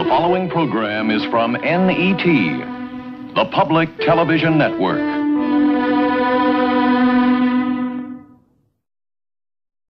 The following program is from NET, the Public Television Network.